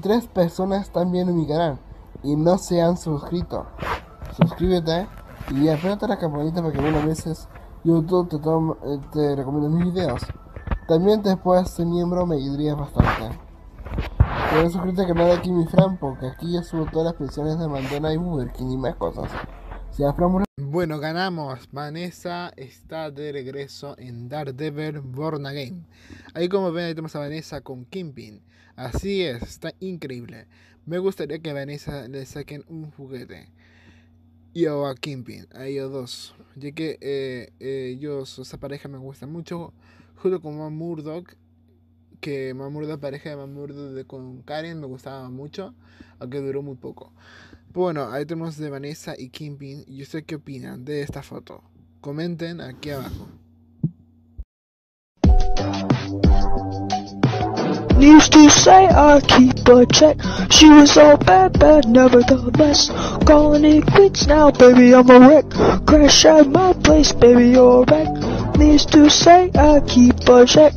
tres personas están viendo mi canal y no se han suscrito. Suscríbete y apérate la campanita para que algunas veces YouTube te, toma, eh, te recomiende mis videos. También te puedes ser miembro, me ayudaría bastante. Puedes suscribirte al canal de Kimi Fran porque aquí yo subo todas las pensiones de Mandela y Burger King y más cosas. Bueno, ganamos. Vanessa está de regreso en Daredevil Born Again. Ahí como ven, ahí tenemos a Vanessa con Kingpin. Así es, está increíble. Me gustaría que Vanessa le saquen un juguete. Y a Kingpin, a ellos dos. Ya que eh, ellos, esa pareja me gusta mucho. Junto con Mam Murdock. Que Mam Murdock, pareja de Mam Murdock con Karen, me gustaba mucho. Aunque duró muy poco. Bueno, ahí tenemos de Vanessa y Kingpin. ¿Y ustedes qué opinan de esta foto? Comenten aquí abajo. Used to say I keep a check. She was all bad, bad, never the best. Calling it quits now, baby, I'm a wreck. Crash at my place, baby, you're a wreck. Used to say I keep a check.